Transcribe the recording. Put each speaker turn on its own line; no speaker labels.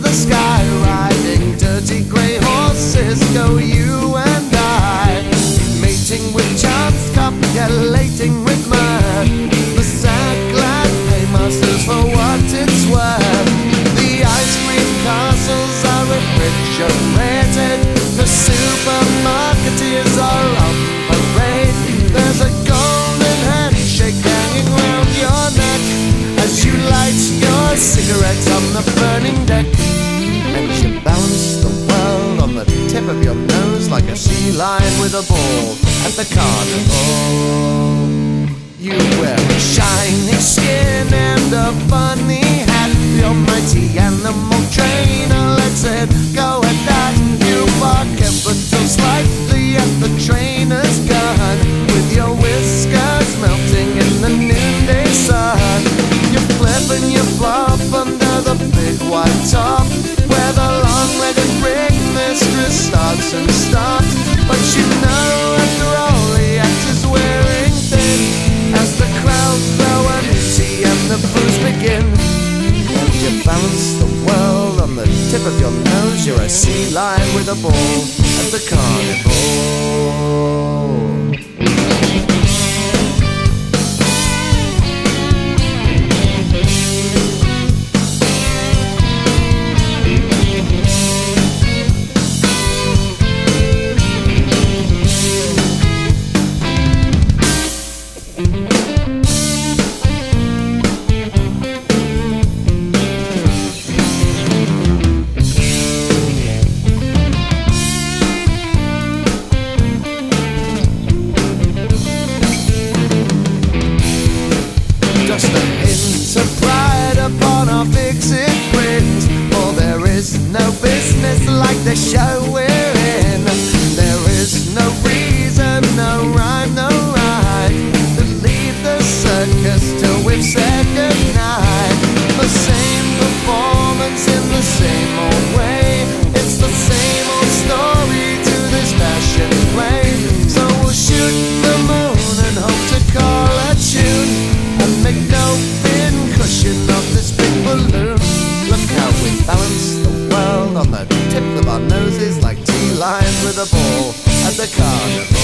the sky, riding dirty grey horses. Go you and I, mating with chance, copulating with mirth. The sad glad paymasters for what it's worth. The ice cream castles are refrigerated. The supermarketeers are on parade. There's a golden handshake hanging round your neck as you light your cigarettes on the burning deck. And you balance the world on the tip of your nose like a sea lion with a ball at the carnival. You wear a shiny skin and a funny hat. You're mighty animal trainer, let's it go You're a sea lion with a ball at the carnival. The show we're in. There is no reason, no rhyme, no right to leave the circus till we've said goodnight. With a ball at the carnival.